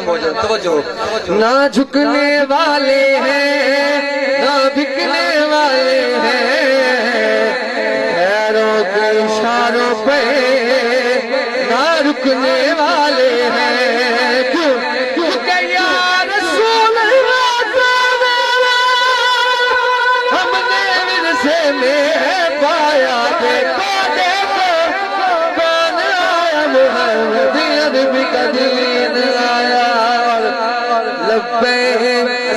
ना झुकने वाले हैं, ना बिकने वाले हैं। पैरों के इशारों पे ना रुकने वाले हैं। हमने विरसे में पाया देखो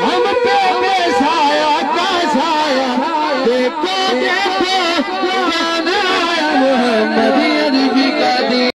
हम वे इ साया कया